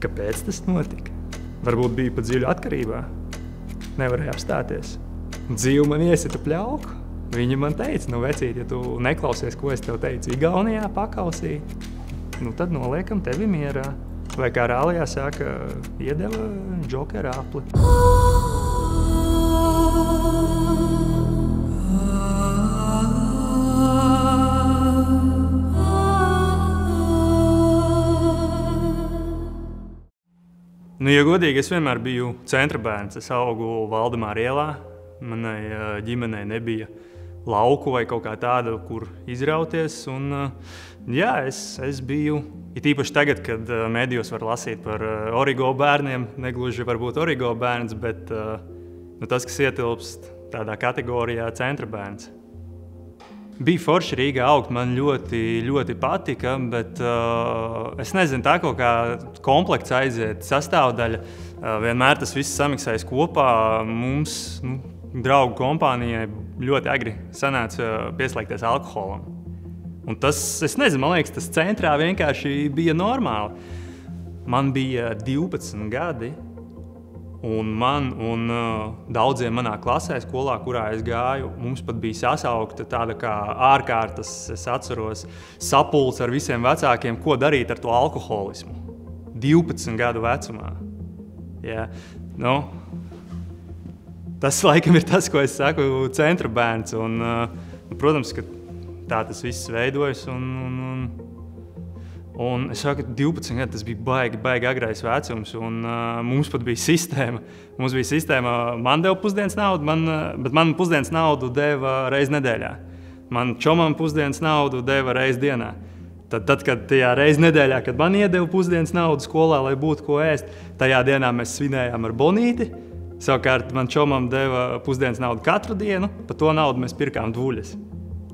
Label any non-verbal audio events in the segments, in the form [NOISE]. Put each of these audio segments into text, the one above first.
Kāpēc tas notika? Varbūt bija pa dziļu atkarībā. Nevarēja apstāties. Dzīve man iesita pļauku. Viņa man teica, nu, vecīt, ja tu neklausies, ko es tev teicu, Igaunijā pakausī, nu, tad noliekam tevi mierā. Vai kā rālijā saka, iedeva džokera apli. Nu, ja godīgi, es vienmēr biju centra bērns. Es augu Valdemāra ielā. Manai uh, ģimenei nebija lauku vai kaut kā tāda, kur izrauties. Un, uh, jā, es, es biju. It īpaši tagad, kad uh, medijos var lasīt par origo bērniem, negluži varbūt origo bērns, bet nu, tas, kas ietilpst tādā kategorijā, centra bērns. Bija forši Rīgā augt, man ļoti, ļoti patika, bet uh, es nezinu, tā kaut kā komplekts aiziet, sastāvdaļa. Uh, vienmēr tas viss samiksējas kopā. Mums, nu, draugu kompānijai, ļoti agri sanāca pieslēgties alkoholam. Un tas, es nezinu, man liekas, tas centrā vienkārši bija normāli. Man bija 12 gadi, Un man un uh, daudziem manā klasē, skolā, kurā es gāju, mums pat bija sasaukta tāda kā ārkārtas, es atceros, sapulce ar visiem vecākiem, ko darīt ar to alkoholismu. 12 gadu vecumā. Ja, nu, tas laikam ir tas, ko es saku, centra bērns. Un, uh, protams, ka tā tas viss veidojas. Un, un, un, Un es saku, ka 12 gadi tas bija baigi, baigi agrais vecums. Un, uh, mums pat bija sistēma. Mums bija sistēma, man deva pusdienas naudu, man, bet man pusdienas naudu deva reizes nedēļā. Man čomam pusdienas naudu deva reizes dienā. Tad, tad, kad tajā reizē nedēļā, kad man iedeva pusdienas naudu skolā, lai būtu ko ēst, tajā dienā mēs svinējām ar bonīti. Savukārt man čomam deva pusdienas naudu katru dienu, par to naudu mēs pirkām dūļus.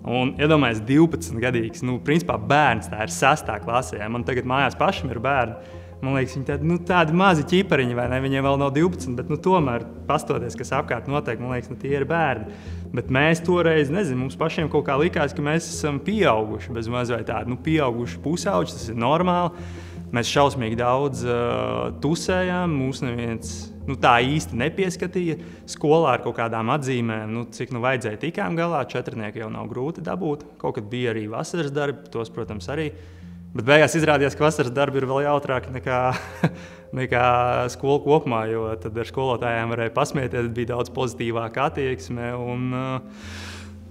Un iedomājieties, 12 gadīgs, nu, principā bērns, tā ir sastā klasē. Man tagad mājās pašam ir bērni. Man liekas, viņi tādi, nu, tādi mazi ķipariņi, vai ne? Viņiem vēl nav 12, bet nu, tomēr, pastoties, kas apkārt notiek, man liekas, nu, tie ir bērni. Bet mēs toreiz, nezinu, mums pašiem kaut kā likās, ka mēs esam pieauguši, bez mazliet tādi, nu, pieauguši pusauģi, tas ir normāli. Mēs šausmīgi daudz uh, tusējām, mūs neviens nu, tā īsti nepieskatīja. Skolā ar kaut kādām atzīmēm, nu, cik nu vajadzēja, tikām galā. Četrnieki jau nav grūti dabūt. Kaut kad bija arī vasaras darbi, tos, protams, arī. Bet beigās izrādījās, ka vasaras darbi ir vēl jautrāki nekā, [LAUGHS] nekā skola kopumā, jo tad ar skolotājiem varēja pasmieties, bija daudz pozitīvāka attieksme. Un,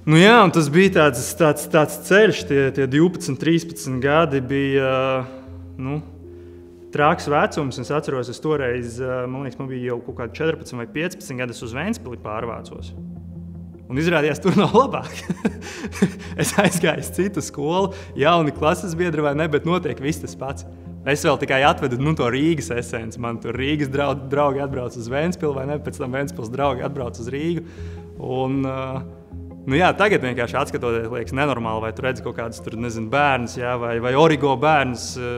nu jā, tas bija tāds, tāds, tāds ceļš, tie, tie 12, 13 gadi bija. Nu, traks vecums. Es atceros, es toreiz, eh, man liekas, man bija jau kaut kādi 14 vai 15 gadi, uz Vēnspili pārvācos. Un izrādījās, tur nav labāk. [LAUGHS] es aizgāju uz citu skolu, jauni klases biedri vai ne, bet notiek viss tas pats. Es vēl tikai atvedu nu, to Rīgas esenci. Man tur Rīgas draugi atbrauc uz Vēnspili, vai ne? Pēc tam Vēnspils draugi atbrauc uz Rīgu. Un, uh, Nu, jā, tagad vienkārši skatoties, liekas, nenormāli, vai tu redzi kaut kādus tur, nezinu, bērnus, jā, vai, vai origo bērnus uh,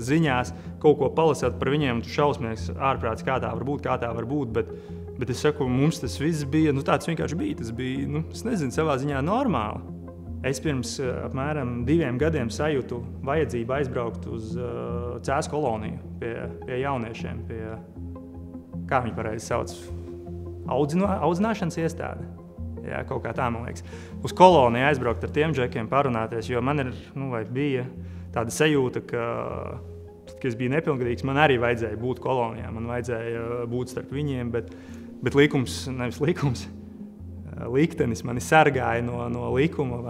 ziņās, kaut ko palasīt par viņiem, tu šausmīgs ārprāts, kā tā var būt, kā tā var būt. Bet, bet es saku, mums tas viss bija, nu, tāds vienkārši bija. Tas bija, nu, es nezinu, savā ziņā normāli. Es pirms uh, apmēram diviem gadiem sajūtu vajadzību aizbraukt uz uh, Cēlā koloniju pie, pie jauniešiem, pie, kā viņi pareizi sauc, audzināšanas iestādi. Jā, kaut kā tā, man liekas. Uz koloniju aizbraukt ar tiem džekiem, parunāties. Jo man ir, nu, bija tāda sajūta, ka, tad, kad es biju nepilngadīgs, man arī vajadzēja būt kolonijā. Man vajadzēja uh, būt starp viņiem, bet, bet likums, nevis likums, uh, liktenis mani sargāja no, no likuma.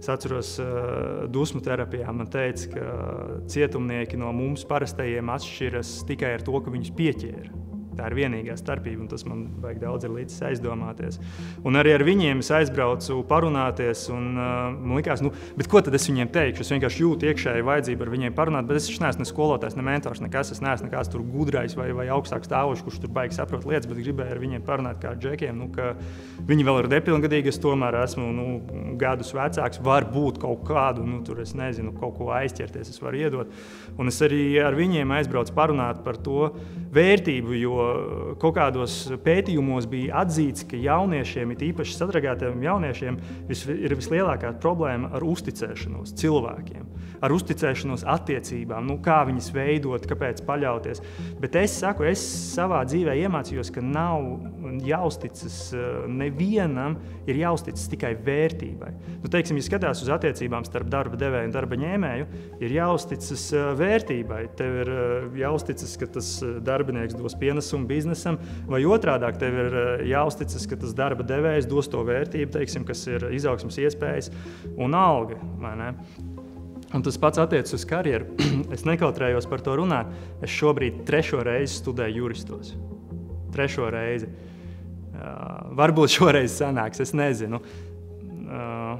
Es atceros, uh, dusmu terapijā man teica, ka cietumnieki no mums parastajiem atšķiras tikai ar to, ka viņus pieķēra. Tā ir vienīgā starpība, un tas man vajag daudz līdzi aizdomāties. Un arī ar viņiem es aizbraucu parunāties, un uh, man likās, nu, ko tad es viņiem teikšu? Es vienkārši jūtu iekšēju vajadzību ar viņiem parunāt, bet es neesmu ne skolotājs, ne mentors, nekas. Es neesmu nekāds tur gudrais vai, vai augstāk stāvošs, kurš tur baigi saprot lietas, bet gribēju ar viņiem parunāt kā ar džekiem. Nu, viņi vēl ir nepilngadīgi, es tomēr esmu nu, gadus vecāks, varbūt kaut kādu, nu, tur es nezinu, kaut ko aizķerties, es varu iedot. Un es arī ar viņiem aizbraucu parunāt par to, vērtību, jo kaut kādos pētījumos bija atzīts, ka jauniešiem, it īpaši sadragātiem jauniešiem, ir vislielākā problēma ar uzticēšanos cilvēkiem, ar uzticēšanos attiecībām, nu, kā viņas veidot, kāpēc paļauties. Bet es saku, es savā dzīvē iemācījos, ka nav jāuzticas nevienam, ir jāuzticas tikai vērtībai. Nu, teiksim, ja skatās uz attiecībām starp darba devēju un darba ņēmēju, ir jāuzticas vērtībai. Tev ir jāuzticas, ka tas darbinieks dos pienesumu biznesam, vai otrādi tev ir jāuzticas, ka tas darba devējs dos to vērtību, teiksim, kas ir izaugsmas iespējas un alga. Un tas pats attiecas uz karjeru. [CLEARS THROAT] es nekautrējos par to runāt. Es šobrīd trešo reizi studēju juristos. Trešo reizi. Uh, varbūt šoreiz sanāks, es nezinu. Uh,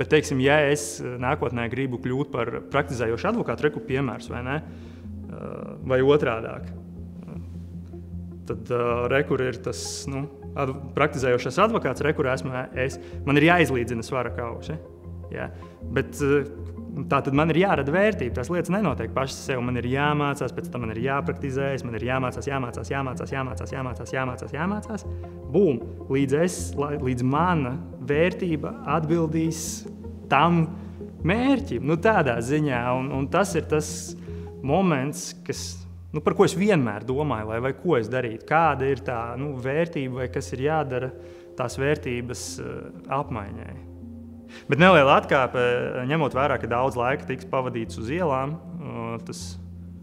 bet, teiksim, ja es nākotnē gribu kļūt par praktizējošu advokātu, reku piemērs vai ne, vai otrādāk, tad uh, rekur ir tas nu, ad, praktizējošais advokāts, rekur esmu es. Man ir jāizlīdzina svara kausi. Ja? Bet, uh, Tā tad man ir jārada vērtība. Tās lietas nenotiek pašas sev. Man ir jāmācās, pēc tam man ir jāpraktizējas, man ir jāmācās, jāmācās, jāmācās, jāmācās, jāmācās, jāmācās. jāmācās. Bum! Līdz, es, līdz mana vērtība atbildīs tam mērķim, nu, tādā ziņā. Un, un tas ir tas moments, kas, nu, par ko es vienmēr domāju, vai, vai ko es darītu. Kāda ir tā nu, vērtība, vai kas ir jādara tās vērtības uh, apmaiņai. Bet neliela atkāpe, ņemot vērā, ka daudz laika tiks pavadīts uz ielām, tas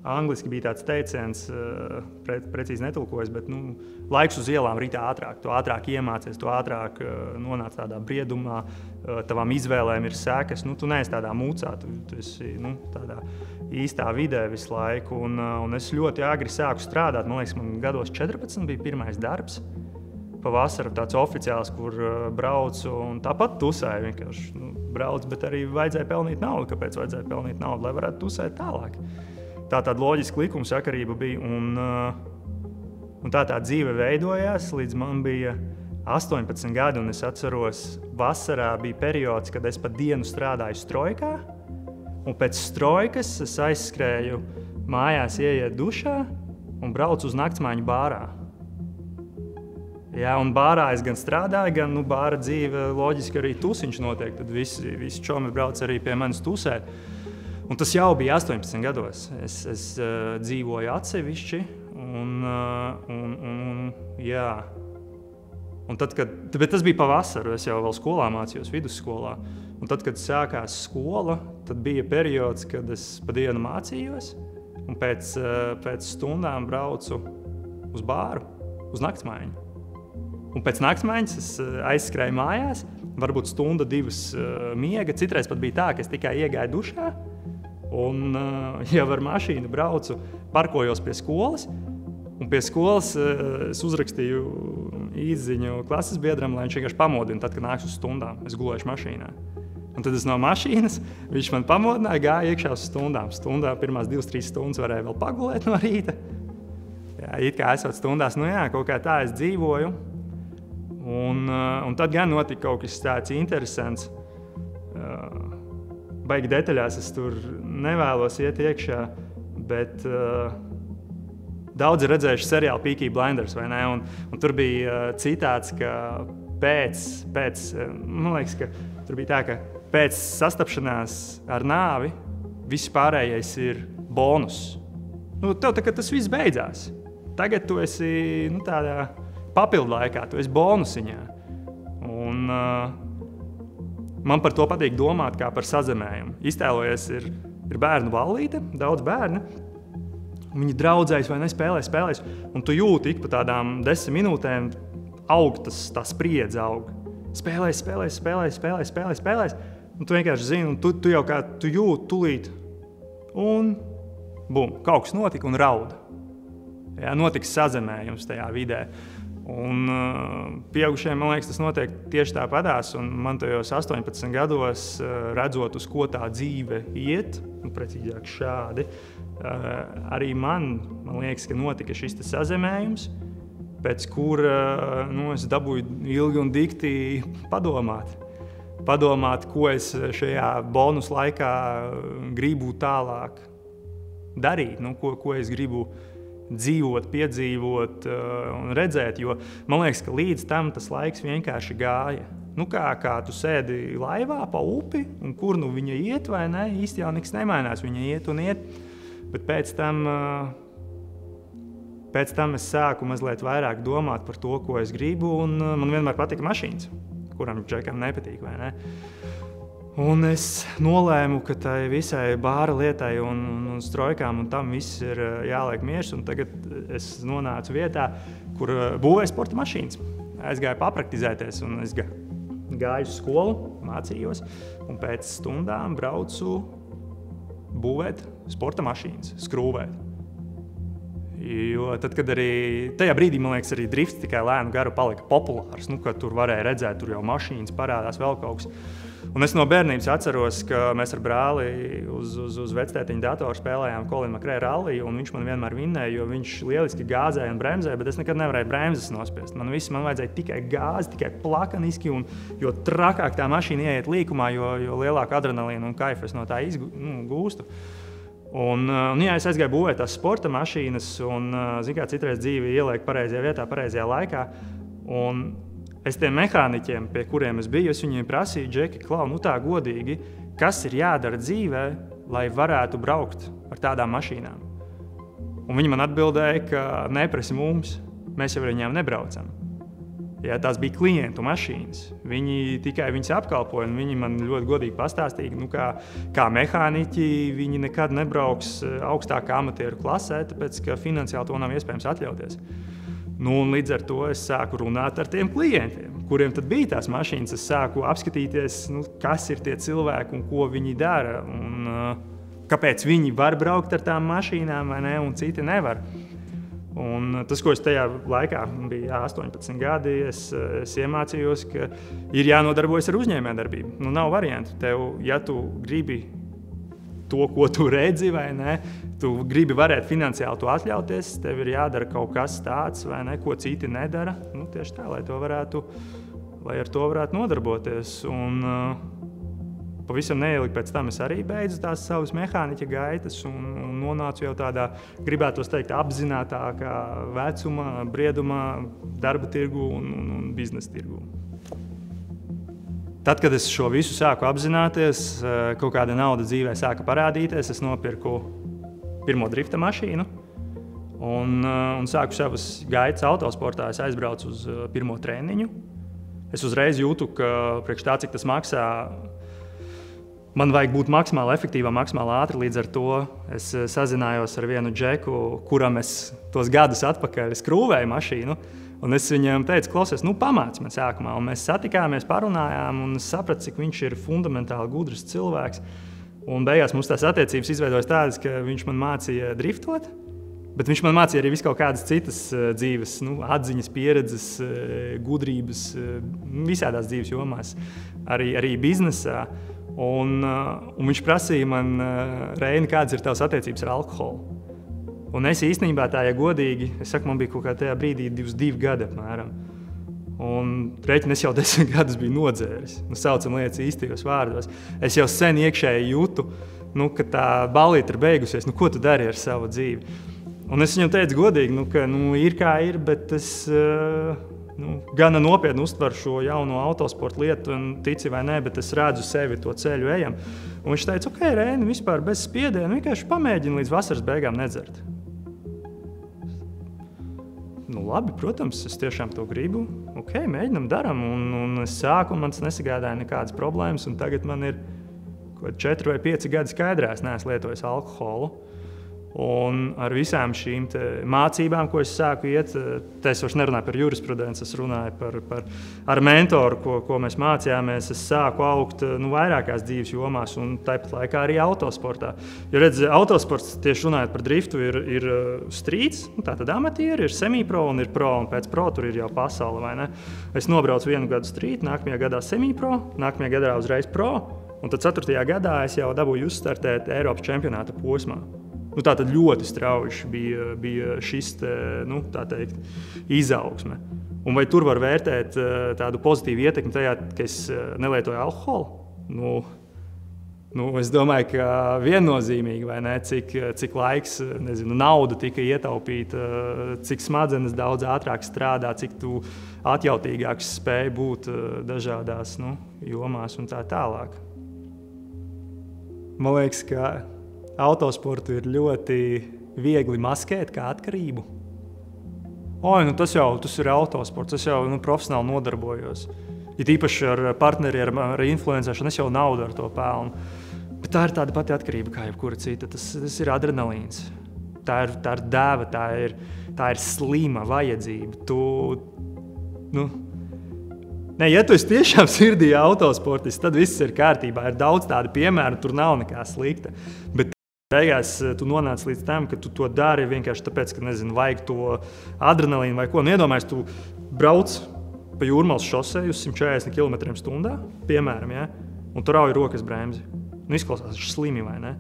angliski bija tāds teiciens, pre, precīzi netulkojas, bet nu, laiks uz ielām rīt ātrāk. Tu ātrāk iemācies, tu ātrāk nonāc tādā briedumā, tavām izvēlēm ir sekas. Nu, tu neesi tādā mūcā, tu, tu esi nu, tādā īstā vidē visu laiku. Un, un es ļoti agri sāku strādāt. Man liekas, man gados 14 bija pirmais darbs pavasara tāds oficiāls, kur braucu un tāpat tusēju. Vienkārši nu, braucu, bet arī vajadzēja pelnīt naudu. Kāpēc vajadzēja pelnīt naudu? Lai varētu tusēt tālāk. Tā tāda loģiska likuma sakarība bija. Un, uh, un tā tā dzīve veidojās līdz man bija 18 gadi. Es atceros, vasarā bija periods, kad es pat dienu strādāju strojkā. Un pēc strojkas es aizskrēju mājās, ieiet dušā un braucu uz naktsmāņu bārā. Jā, un bārā es gan strādāju, gan nu, bāra dzīve loģiski arī tusiņš notiek. Tad visi, visi čomi brauc arī pie manis tusēt. Un tas jau bija 18 gados. Es, es uh, dzīvoju atsevišķi. Un, uh, un, un, jā. un tad, kad, tas bija pavasarī, es jau skolā mācījos, vidusskolā. Un tad, kad sākās skola, tad bija periods, kad es pa dienu mācījos. Un pēc, uh, pēc stundām braucu uz bāru, uz naktsmājiņu. Un pēc naktsmaiņas es aizskrēju mājās, varbūt stunda, divas uh, miega. Citreiz pat bija tā, ka es tikai iegāju dušā un uh, jau ar mašīnu braucu, parkojos pie skolas. Un pie skolas uh, es uzrakstīju īsiņu klases biedram, lai viņš vienkārši pamodina, tad, kad nāks uz stundām. Es gulēju mašīnā. Un tad es no mašīnas, viņš man pamodināja, gāja iekšā uz stundām. Stundā pirmās divas, trīs stundas varēja vēl pagulēt no rīta. Jā, it kā esot stundās, nu jā, kaut kā tā es dzīvoju. Un, uh, un tad gan notika kaut kas tāds interesants. Uh, baigi detaļās es tur nevēlos iet iekšā, bet uh, daudz ir redzējuši seriālu Peaky Blinders, vai ne? Un, un tur bija uh, citāts, ka pēc, pēc man liekas, ka tur bija tā, ka pēc sastapšanās ar nāvi viss pārējais ir bonus. Nu, tev tā, tas viss beidzās. Tagad tu esi nu, tādā papildu laikā, tu esi bonusiņā. Un, uh, man par to patīk domāt kā par sazemējumu. Iztēlojies, ir, ir bērnu ballīte, daudz bērnu. Viņi draudzējas vai nespēlēs, spēlēs, un tu jūti ik pa tādām desmit minūtēm aug tas, tā spriedze aug. Spēlēs, spēlēs, spēlēs, spēlēs, spēlēs, spēlēs. Un tu vienkārši zini, un tu, tu jau kā tu jūti, tūlīt, un bum, kaut kas notika un rauda. Jā, notiks sazemējums tajā vidē. Un uh, pieaugušiem, man liekas, tas notiek tieši tāpatās. Man tajos 18 gados, uh, redzot, uz ko tā dzīve iet, nu, precīzāk šādi, uh, arī man, man liekas, ka notika šis sazemējums, pēc kura nu, es dabūju ilgi un dikti padomāt. Padomāt, ko es šajā bonus laikā gribu tālāk darīt, nu, ko, ko es gribu dzīvot, piedzīvot uh, un redzēt. Jo man liekas, ka līdz tam tas laiks vienkārši gāja. Nu, kā, kā tu sēdi laivā pa upi, un kur nu viņa iet, vai ne? Īsti jau nekas nemainās. Viņa iet un iet. Bet pēc tam, uh, pēc tam es sāku mazliet vairāk domāt par to, ko es gribu. Uh, man vienmēr patika mašīnas, kuram džekam nepatīk. Ne? Un es nolēmu, ka tai visai bāra lietai un, un, un strojkām un tam viss ir eh, jāliek miers. Tagad es nonācu vietā, kur eh, būvēja sporta mašīnas. Aizgāju papraktizēties, un es gāju uz skolu, mācījos, pēc stundām braucu būvēt sporta mašīnas, skrūvēt. Jo tad, kad arī tajā brīdī, man liekas, arī drifts tikai lēnu garu palika populārs, nu, tur varēja redzēt, tur jau mašīnas parādās vēl kaut kas. Un es no bērnības atceros, ka mēs ar brāli uz, uz, uz vectētiņa datoru spēlējām Kolina Makrēra rallija, un viņš man vienmēr vinnēja, jo viņš lieliski gāzēja un bremzēja, bet es nekad nevarēju bremzes nospiest. Man viss man vajadzēja tikai gāzi, tikai plakaniski, un jo trakāk tā mašīna ieiet līkumā, jo, jo lielāku adrenalīnu un kaifu es no tā izgūstu. Nu, Un, un, jā, es aizgāju būvēt tās sporta mašīnas, un, zināmā mērā, citreiz dzīve ieliek pareizajā vietā, pareizajā laikā. Un Es tiem mehāniķiem, pie kuriem es biju, es viņiem prasīju, Džeki, klau, nu tā godīgi, kas ir jādara dzīvē, lai varētu braukt ar tādām mašīnām. Un viņi man atbildēja, ka neprasa mums, mēs jau ar viņiem nebraucam. Ja, tās bija klientu mašīnas. Viņi tikai viņas apkalpoja. Viņi man ļoti godīgi pastāstīja, nu, kā, kā mehāniķi viņi nekad nebrauks augstākā amatieru klasē, tāpēc ka finansiāli to nav iespējams atļauties. Nu, līdz ar to es sāku runāt ar tiem klientiem, kuriem bija tās mašīnas. Es sāku apskatīties, nu, kas ir tie cilvēki un ko viņi dara. Un, uh, kāpēc viņi var braukt ar tām mašīnām, ne, un citi nevar. Un tas, ko es tajā laikā biju 18 gadi, es, es iemācījos, ka ir jānodarbojas ar uzņēmējdarbību. Nu, nav variantu. Tev, ja tu gribi to, ko tu redzi, vai ne, tu gribi varēt finansiāli to atļauties, tev ir jādara kaut kas tāds, ne, ko citi nedara. Nu, tieši tā, lai, varētu, lai ar to varētu nodarboties. Un, uh, Pavisam neilgi pēc tam es arī beidzu tās savas mehāniķa gaitas un, un nonācu jau tādā, gribētu teikt, apzinātākā vecumā, briedumā, darba tirgu un, un, un biznesa tirgu. Tad, kad es šo visu sāku apzināties, uh, kaut kāda nauda dzīvē sāka parādīties, es nopirku pirmo drifta mašīnu. Un, uh, un sāku savas gaitas autosportā. Es aizbraucu uz uh, pirmo treniņu. Es uzreiz jūtu, ka priekš tā, cik tas maksā, man vajag būt maksimāli efektīvam, maksimāli ātri. Līdz ar to es uh, sazinājos ar vienu džeku, kuram es tos gadus atpakaļ skrūvēju mašīnu. Un es viņam teicu, klausies, nu, pamāci man sākumā. Un mēs satikāmies, parunājām, un es sapratu, cik viņš ir fundamentāli gudrs cilvēks. Un beigās mums tās attiecības izveidojas tādas, ka viņš man mācīja driftot. Bet viņš man mācīja arī visu kaut kādas citas uh, dzīves, nu, atziņas, pieredzes, uh, gudrības, visādās dzīves jomās, arī, arī biznesā. Un, uh, un viņš prasīja man, uh, Reini, kādas ir tavas attiecības ar alkoholu. Un es īstenībā tā, ja godīgi, es saku, man bija kaut kādā brīdī 22 gadi apmēram. Un rēķina es jau [LAUGHS] desmit gadus biju nodzēris. Nu, saucam lietas īstajos vārdos. Es jau sen iekšēji jūtu, nu, ka tā balīte ir beigusies. Nu, ko tu dari ar savu dzīvi? Un es viņam teicu, godīgi, nu, ka nu, ir kā ir, bet es uh, nu, gana nopietni uztveru šo jauno autosporta lietu, un tici vai nē, bet es redzu sevi to ceļu ejam. Un viņš teica, ok, Rēni, vispār bez spiediena, vienkārši pamēģini līdz vasaras beigām nedzert. Nu, labi, protams, es tiešām to gribu. Ok, mēģinam, darām. Un, un es sāku, man tas nesagādāja nekādas problēmas. Tagad man ir četri vai pieci gadi skaidrās, neesmu lietojis alkoholu. Un ar visām šīm mācībām, ko es sāku iet, te es vairs nerunāju par jurisprudenci, es runāju par, par ar mentoru, ko, ko mēs mācījāmies. Es sāku augt nu, vairākās dzīves jomās, un tāpat laikā arī autosportā. Jo, redz, autosports, tieši runājot par driftu, ir, ir uh, strīds, nu, tātad amatieri, ir semipro un ir pro, un pēc pro tur ir jau pasaule. Es nobraucu vienu gadu strīdu, nākamajā gadā semipro, nākamajā gadā uzreiz pro, un tad ceturtajā gadā es jau dabūju uzstartēt Eiropas čempionāta posmā. Nu, tā tad ļoti strauji bija, bija šis te, nu, teikt, izaugsme. Un vai tur var vērtēt eh, tādu pozitīvu ietekmi tajā, ka es eh, nelietoju alkoholu? Nu, Nu, es domāju, ka viennozīmīgi, ne, cik, cik laiks, nezinu, nauda tika ietaupīta, cik smadzenes daudz ātrāk strādā, cik tu atjautīgāks spēj būt dažādās nu, jomās un tā tālāk. Man liekas, ka autosportu ir ļoti viegli maskēt kā atkarību. Oi, nu tas jau tas ir autosports, es jau nu, profesionāli nodarbojos. Ja īpaši ar partneriem, ar, ar influencēšanu, es jau naudu ar to pelnu. Bet tā ir tāda pati atkarība kā jebkura cita. Tas, tas ir adrenalīns. Tā ir, tā ir dēva, tā ir, tā ir slima vajadzība. Tu, nu, ne, ja tu esi tiešām sirdī autosportists, tad viss ir kārtībā. Ir daudz tādu piemēru, tur nav nekā slikta. Bet Beigās eh, tu nonāc līdz tam, ka tu to dari vienkārši tāpēc, ka nezinu, vajag to adrenalīnu vai ko. Iedomājieties, tu brauc pa jūrmālas šoseju uz 140 km/h, piemēram, ja? un tur auja rokas bremzi. Nu, izklausās slimi, vai ne?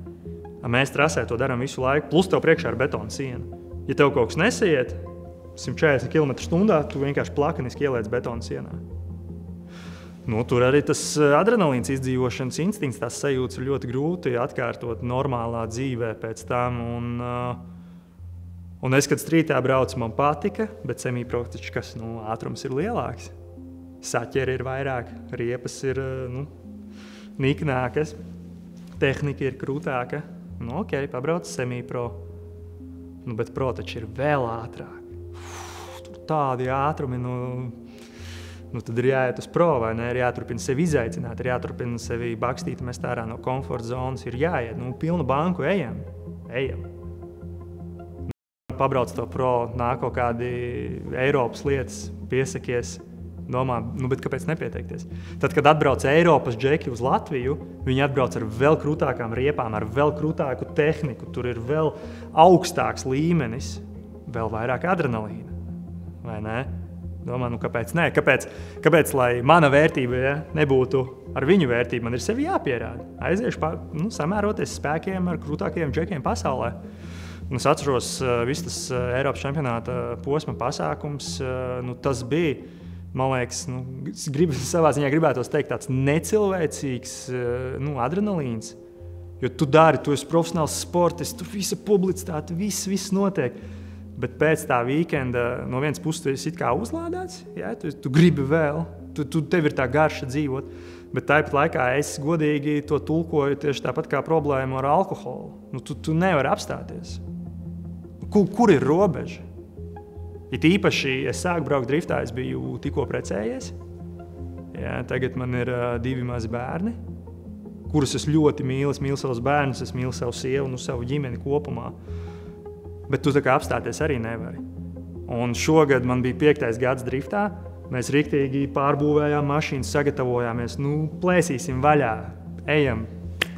Mēs trasē to darām visu laiku, plus tev priekšā ir betona siena. Ja tev kaut kas nesaiet, 140 km/h, tu vienkārši plakaniski ieliec betona sienā. Nu, tur arī tas eh, adrenalīns, izdzīvošanas instinkts, tās sajūtas ir ļoti grūti atkārtot normālā dzīvē pēc tam. Un, uh, un es, kad strīdā braucu, man patika, bet semīproktiski, kas nu, ātrums ir lielāks. Saķeri ir vairāk, riepas ir uh, nu, niknākas, tehnika ir krūtāka. Nu, ok, pabrauc semīpro. Nu, bet pro taču ir vēl ātrāk. Uf, tur tādi ātrumi. Nu, nu, tad ir jāiet uz pro, vai ne? Ir jāturpina sevi izaicināt, ir jāturpina sevi bakstīt, mest ārā no komforta zonas. Ir jāiet, nu, pilnu banku ejam. ejam. Pabrauc to pro, nāk kaut kādi Eiropas lietas, piesakies. Domā, nu, kāpēc nepieteikties? Tad, kad atbrauc Eiropas džeki uz Latviju, viņi atbrauc ar vēl krūtākām riepām, ar vēl krūtāku tehniku. Tur ir vēl augstāks līmenis, vēl vairāk adrenalīna. Vai ne? Domā, nu, kāpēc, nē, kāpēc, kāpēc lai mana vērtība ja, nebūtu ar viņu vērtību, man ir sevi jāpierāda. Aiziešu, pa, nu, samēroties spēkiem ar krūtākajiem džekiem pasaulē. Un es atceros, viss tas Eiropas čempionāta posma pasākums, nu, tas bija. Man liekas, nu, grib, [LAUGHS] savā ziņā gribētu teikt, tāds necilvēcīgs nu, adrenalīns. Jo tu dari, tu esi profesionāls sportists, tur visa publicitāte, viss, viss notiek. Bet pēc tā weekenda no vienas puses tu esi uzlādēts, ja, tu, tu gribi vēl, tu, tu, tev ir tā garša dzīvot. Bet tāpat laikā es godīgi to tulkoju tieši tāpat kā problēmu ar alkoholu. Nu, tu, tu nevari apstāties. Kur, kur ir robeža? It īpaši es sāku braukt driftā, es biju tikko precējies. Jā, tagad man ir uh, divi mazi bērni, kurus es ļoti mīlu. Es mīlu savus bērnus, es mīlu savu sievu un savu ģimeni kopumā. Uh, bet tu kā apstāties arī nevari. Un šogad man bija piektais gads driftā. Mēs rīktīgi pārbūvējām mašīnu, sagatavojāmies, nu, plēsīsim vaļā, ejam.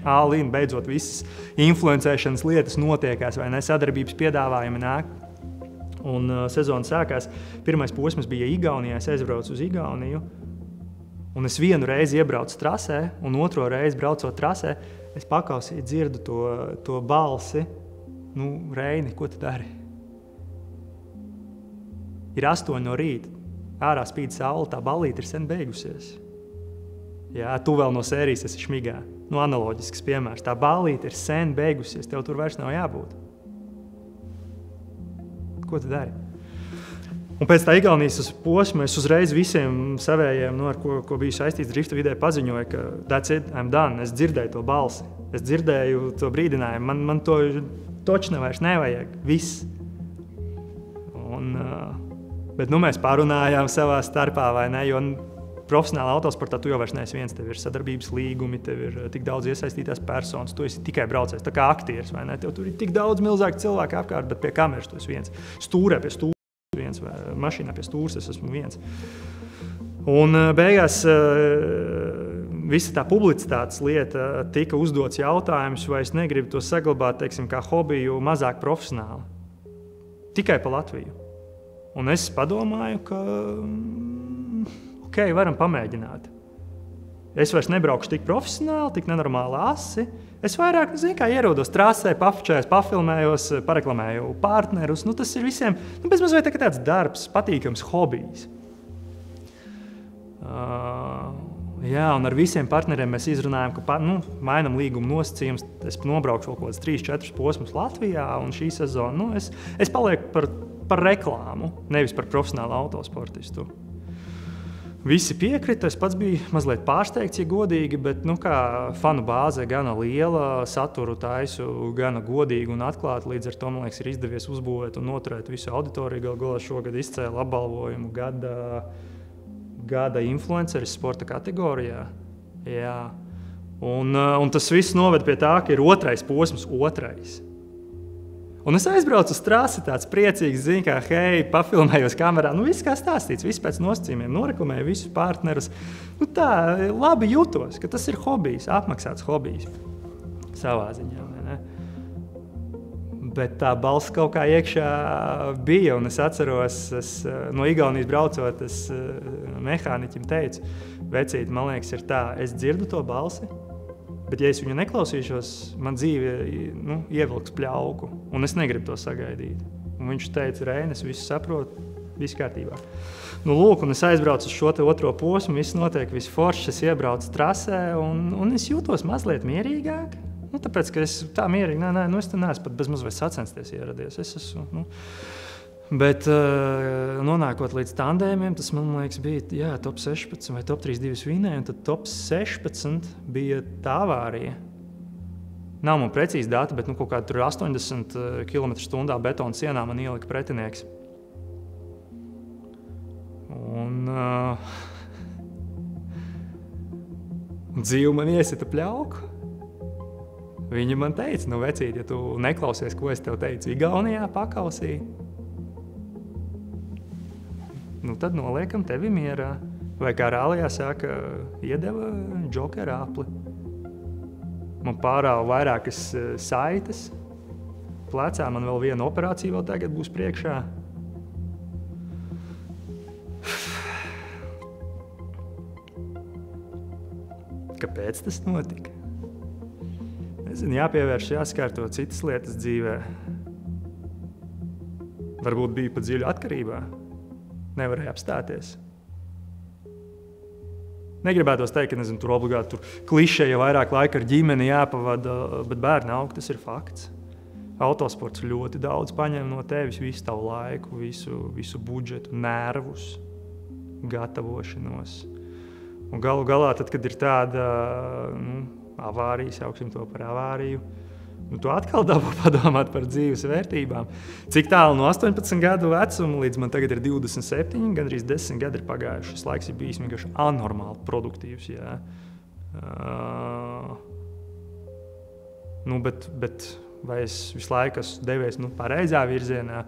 Alīna beidzot visas influencēšanas lietas notiekās, vai ne? Sadarbības piedāvājumi nāk. Un uh, sezona sākās. Pirmais posms bija Igaunijā. Es aizbraucu uz Igauniju. Un es vienu reizi iebraucu trasē, un otro reizi braucot trasē, es pakausīju, dzirdu to, to balsi nu, Reini, ko tu dari? Ir astoņi no rīta, ārā spīd saule, tā balīte ir sen beigusies. Jā, tu vēl no sērijas esi šmigā. Nu, analoģisks piemērs. Tā balīte ir sen beigusies, tev tur vairs nav jābūt. Ko tu dari? Un pēc tam Igaunijas posma es uzreiz visiem savējiem, nu, ar ko, ko biju saistīts drifta vidē, paziņoju, ka that's it, I'm done. Es dzirdēju to balsi, es dzirdēju to brīdinājumu. Man, man to točna vairs nevajag. Viss. Un, bet nu, mēs pārunājām savā starpā, vai ne? Jo profesionālā autosportā tu jau neesi viens. Tev ir sadarbības līgumi, tev ir tik daudz iesaistītās personas. Tu esi tikai braucējs, tā kā aktieris. Tev tur ir tik daudz milzīgu cilvēku apkārt, bet pie kameras tu esi viens. Stūrē pie stūra viens, vai mašīnā pie stūra es esmu viens. Un beigās visa tā publicitātes lieta tika uzdots jautājums, vai es negribu to saglabāt teiksim, kā hobiju, mazāk profesionāli. Tikai pa Latviju. Un es padomāju, ka mm, ok, varam pamēģināt. Es vairs nebraukšu tik profesionāli, tik nenormāli asi. Es vairāk zinu, kā ierodos trasē, pafučējos, pafilmējos, pareklamēju partnerus. Nu, tas ir visiem nu, bezmazliet tā tāds darbs, patīkams hobijs. Uh, Jā, un ar visiem partneriem mēs izrunājam, ka nu, mainām līguma nosacījumus. Es nobraukšu kaut kādus 3, 4 posmus Latvijā, un šī sezona nu, es, es palieku par, par reklāmu, nevis par profesionālu autosportistu. Visi piekrita. Es pats biju mazliet pārsteigts, ja godīgi, bet nu, fanu bāze gana liela, saturu taisu gana godīgi un atklāti. Līdz ar to man liekas, ir izdevies uzbūvēt un noturēt visu auditoriju. Galu galā šogad izcēla apbalvojumu gada gada influenceris sporta kategorijā. Jā. Un, uh, un tas viss noved pie tā, ka ir otrais posms, otrais. Un es aizbraucu uz trasi, tāds priecīgs, zinu, kā, hei, pafilmējos kamerā. Nu, viss kā stāstīts, viss pēc nosacījumiem, noreklamēju visus partnerus. Nu, tā labi jūtos, ka tas ir hobijs, apmaksāts hobijs savā ziņā bet tā balss kaut kā iekšā bija. Es atceros, es, no Igaunijas braucot, es mehāniķim teicu, vecīt, man liekas, ir tā, es dzirdu to balsi. Bet, ja es viņu neklausīšos, man dzīve nu, ievilks pļauku, un es negribu to sagaidīt. Un viņš teica, Reinis, viss saprot, viss kārtībā. Nu, lūk, un es aizbraucu uz šo otro posmu, viss notiek, viss foršs, es iebraucu trasē, un, un es jūtos mazliet mierīgāk. Nu, tāpēc, ka es tā mierīgi, nē, nē, nu, es neesmu pat bezmazliet sacensties ieradies. Es esmu, nu, Bet, uh, nonākot līdz tandēmiem, tas man liekas, bija jā, top 16 vai top 32 vinē, un tad top 16 bija tā avārija. Nav man precīzi dati, bet nu, kaut kādā 80 km/h betona sienā man ielika pretinieks. Un, [LAUGHS] uh, dzīve man iesita pļauku. Viņa man teica, nu, vecīt, ja tu neklausies, ko es tev teicu, Igaunijā pakausī, nu, tad noliekam tevi mierā. Vai kā rālijā saka, iedeva džokera apli. Man pārāva vairākas eh, saites, plecā man vēl viena operācija vēl tagad būs priekšā. [SIGHS] Kāpēc tas notika? Nezinu, jāpievērš, jāskārto citas lietas dzīvē. Varbūt bija pat dziļa atkarībā. Nevarēja apstāties. Negribētu teikt, ka nezinu, tur obligāti tur klišeja vairāk laika ar ģimeni jāpavada, bet bērnu augt tas ir fakts. Autosports ļoti daudz paņem no tevis visu tavu laiku, visu, visu budžetu, nervus, gatavošanos. Un galu galā, tad, kad ir tāda nu, avārijas, sauksim to par avāriju. Nu, tu atkal dabū padomāt par dzīves vērtībām. Cik tālu no 18 gadu vecuma līdz man tagad ir 27, gandrīz 10 gadi ir pagājuši. Šis laiks ir bijis vienkārši anormāli produktīvs. Jā. Uh, nu, bet, bet vai es visu laiku esmu devies nu, pareizā virzienā,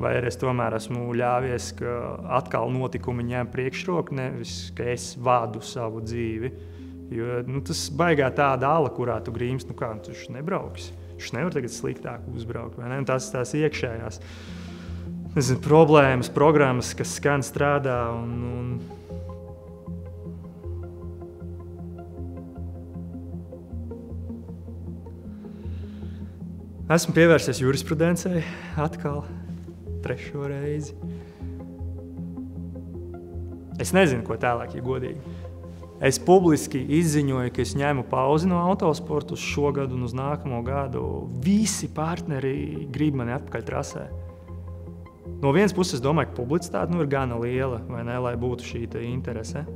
vai arī es tomēr esmu ļāvies, ka atkal notikumi ņem priekšroku, nevis ka es vādu savu dzīvi. Uh, Jo nu, tas baigā tāda ala, kurā tu grīms, nu kā nu, tu nebrauks. Viņš nevar tagad sliktāk uzbraukt. Ne? Tas ir tās iekšējās nezinu, problēmas, programmas, kas skan strādā. Un, un, Esmu pievērsies jurisprudencei atkal, trešo reizi. Es nezinu, ko tālāk, ja godīgi. Es publiski izziņoju, ka es ņēmu pauzi no autosporta uz šo gadu un uz nākamo gadu. Visi partneri grib mani atpakaļ trasē. No vienas puses, es domāju, ka publicitāte nu, ir gana liela, ne, lai būtu šī interese.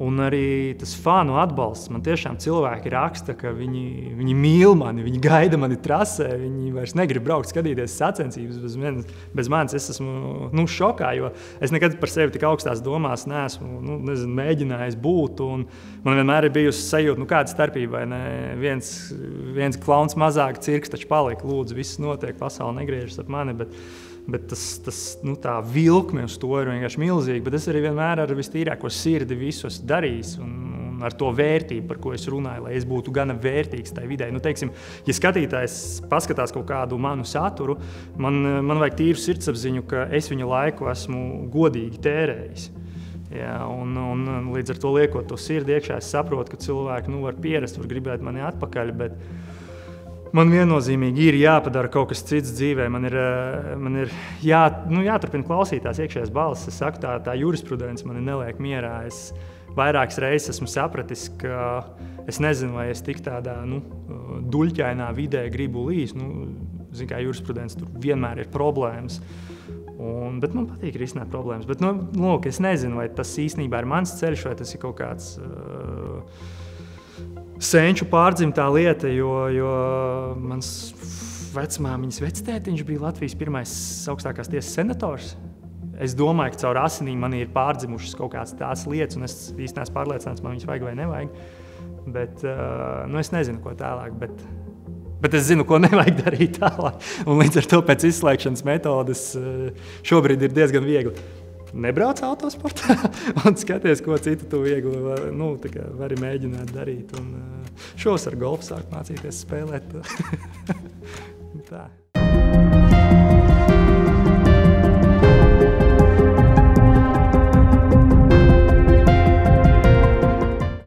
Un arī tas fanu atbalsts. Man tiešām cilvēki raksta, ka viņi, viņi mīl mani, viņi gaida mani trasē, viņi vairs negrib braukt, skatīties sacensības bez, man, bez manis. Es esmu nu, šokā, jo es nekad par sevi tik augstās domās neesmu nu, nezinu, mēģinājis būt. Man vienmēr ir bijusi sajūta, nu, kāda starpība. Viens, viens klauns mazāk, cirks taču palika. Lūdzu, viss notiek, pasaule negriežas ap mani. Bet, Bet tas, tas nu, vilkme uz to ir vienkārši milzīga. Bet es arī vienmēr ar vistīrāko sirdi visu esmu darījis. Un, un ar to vērtību, par ko es runāju, lai es būtu gana vērtīgs tajā vidē. Nu, teiksim, ja skatītājs paskatās kaut kādu manu saturu, man, man vajag tīru sirdsapziņu, ka es viņu laiku esmu godīgi tērējis. Jā, un, un līdz ar to liekot to sirdi iekšā, es saprotu, ka cilvēki nu, var pierast, var gribēt mani atpakaļ. Bet, Man viennozīmīgi ir jāpadara kaut kas cits dzīvē. Man ir, eh, man ir jā, nu, jāturpina klausīties iekšējās balss. Es saku, tā, tā jurisprudence man neliek mierā. Es, vairākas reizes esmu sapratis, ka es nezinu, vai es tik tādā nu, duļķainā vidē gribu līdzi. Nu, Ziniet, kā jurisprudence tur vienmēr ir problēmas. Un, bet man patīk risināt problēmas. Bet, nu, lūk, es nezinu, vai tas īstenībā ir mans ceļš, vai tas ir kaut kāds uh, senču pārdzimtā lieta, jo, jo mans vecmāmiņas vectētiņš bija Latvijas pirmais augstākās tiesas senators. Es domāju, ka caur asinīm man ir pārdzimušas kaut kādas tādas lietas, un es īstenībā esmu pārliecināts, man viņas vajag vai nevajag. Bet uh, nu, es nezinu, ko tālāk. Bet, bet es zinu, ko [LAUGHS] nevajag darīt tālāk. Un līdz ar to pēc izslēgšanas metodes uh, šobrīd ir diezgan viegli. Nebrauc autosportā [LAUGHS] un skaties, ko citu tu viegli nu, vari mēģināt darīt. Un, uh, šos ar golfu sāk mācīties spēlēt. [LAUGHS] Tā.